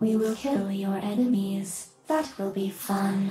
We will kill your enemies. That will be fun.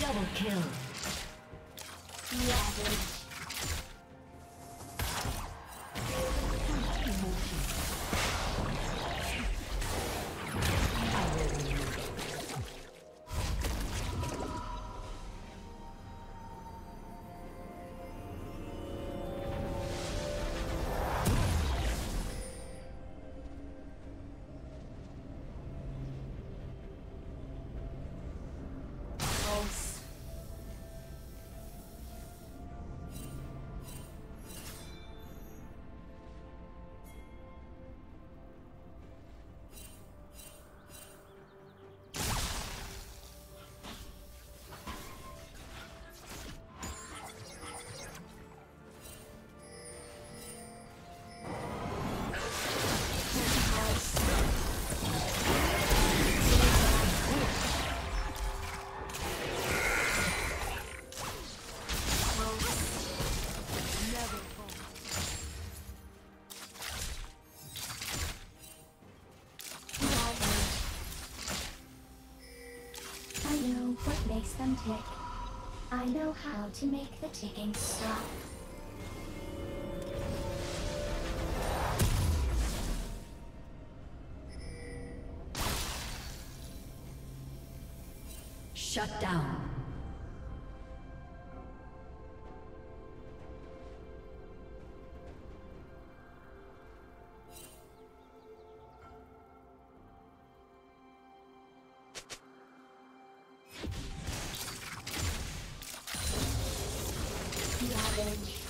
Double kill. tick. I know how to make the ticking stop. Shut down. you Thank you.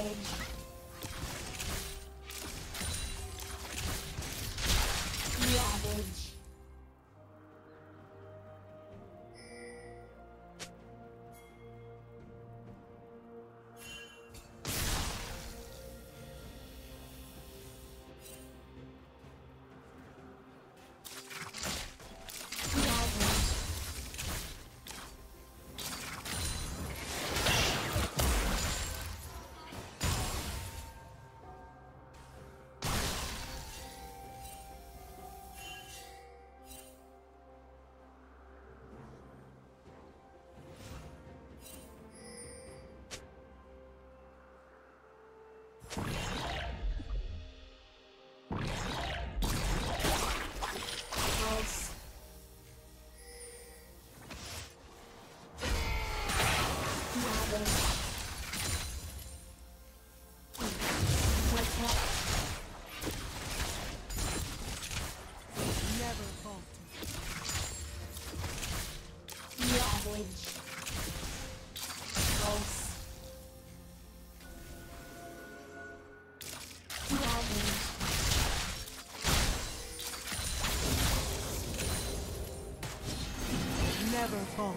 Rampage. Never fall.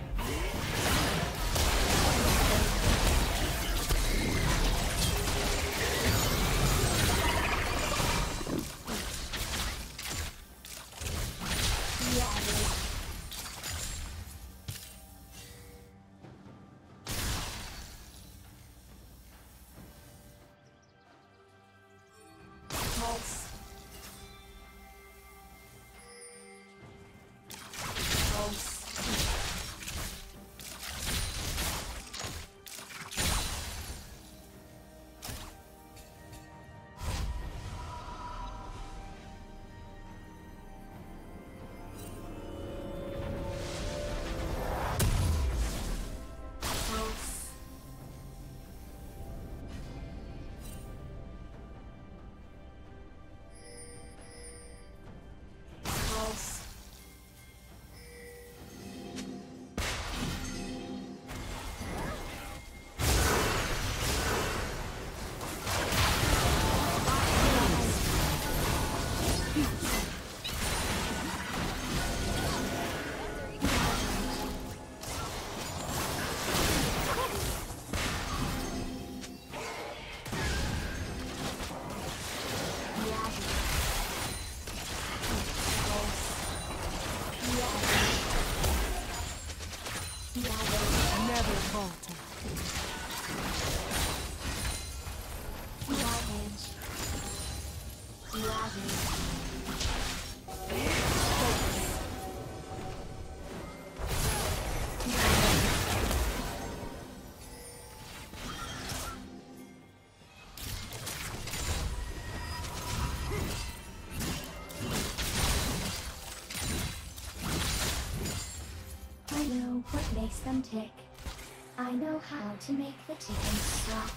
Tick. I know how to make the ticking stop.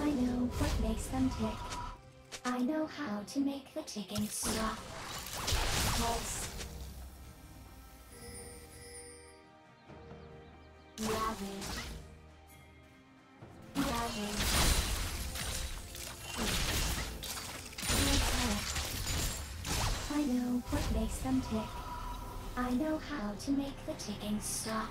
I know what makes them tick. I know how to make the ticking stop. Pulse. I know what makes them tick. I know how to make the ticking stop.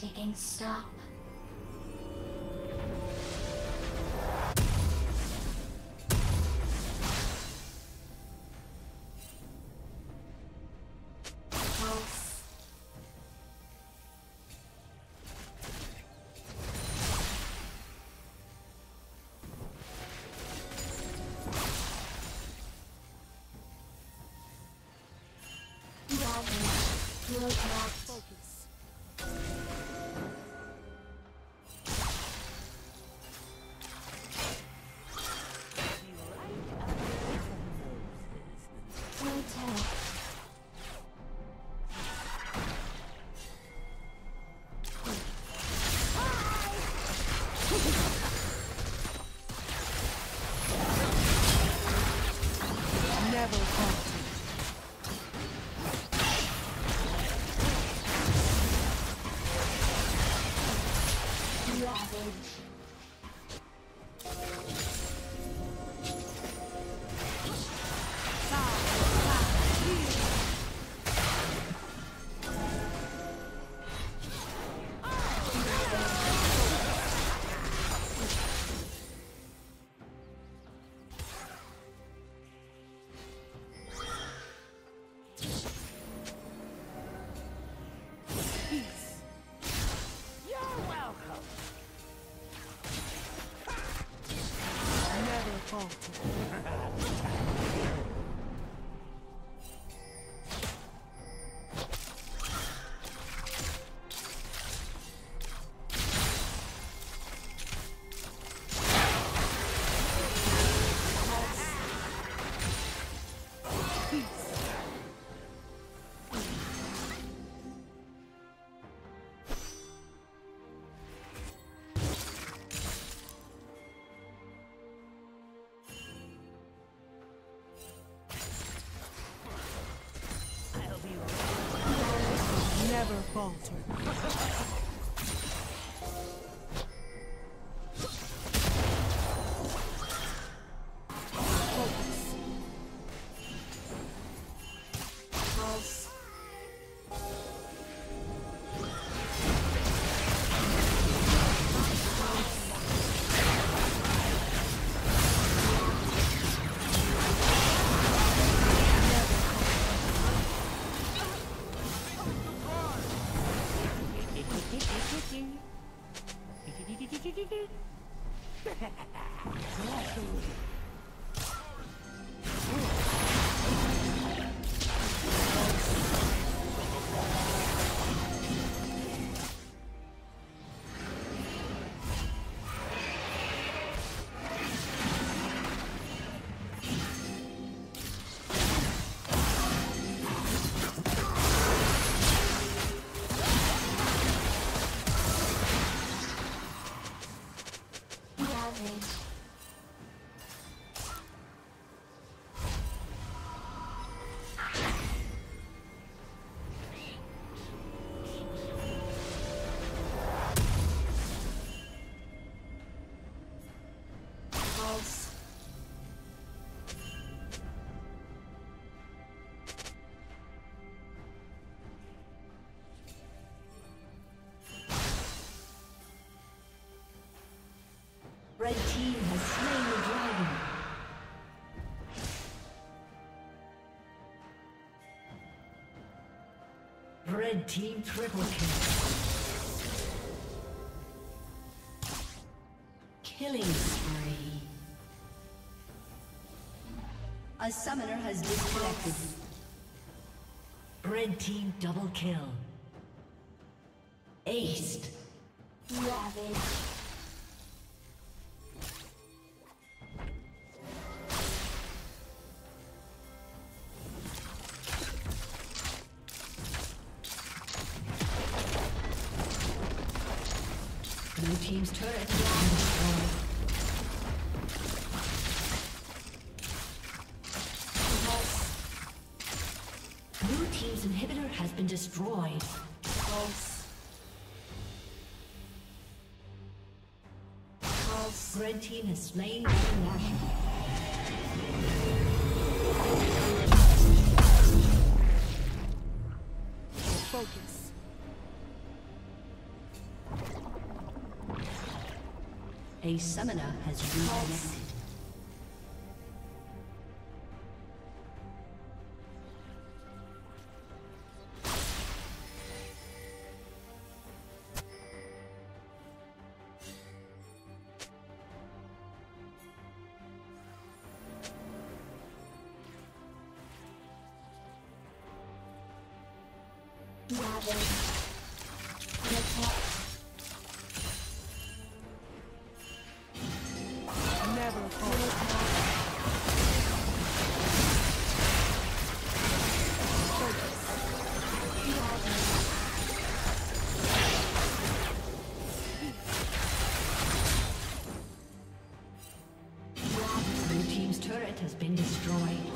ticking stop. Love Never falter. Red team has slain the dragon. Red team triple kill. Killing spree. A summoner has disconnected. Red team double kill. Aced. Rampage. Team's inhibitor has been destroyed. Pulse. Pulse. Red team has slain Focus. A summoner has reconnected. Has been destroyed.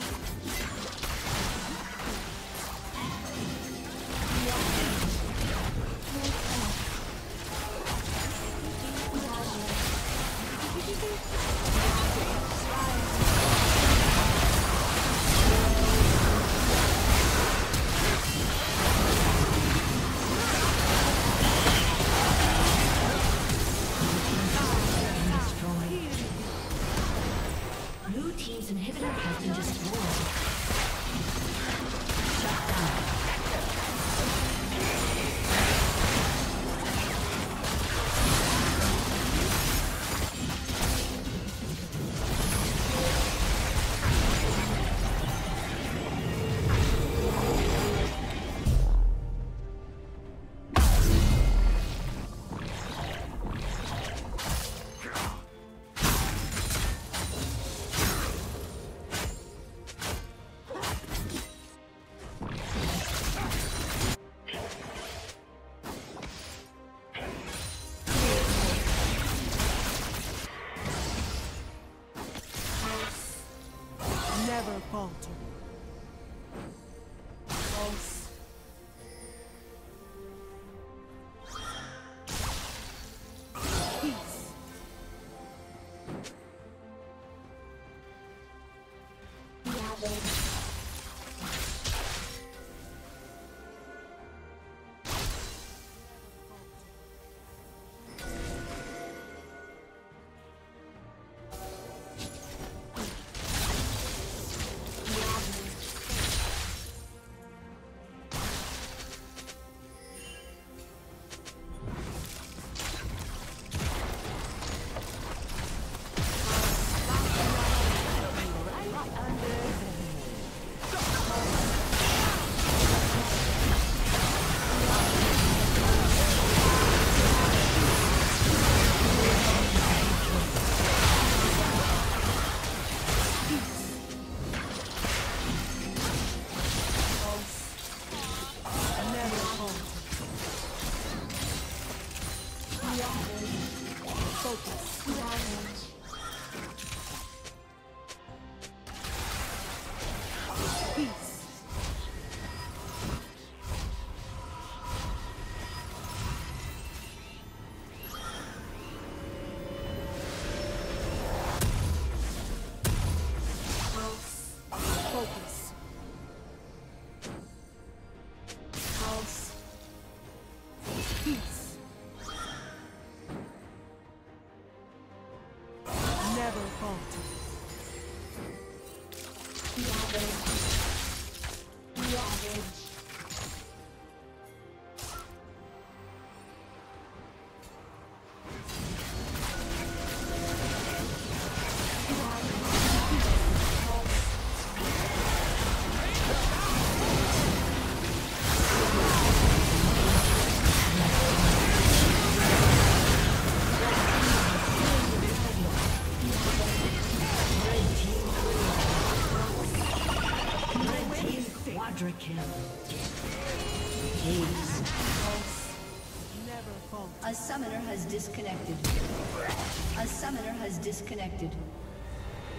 Has disconnected.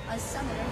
A summoner.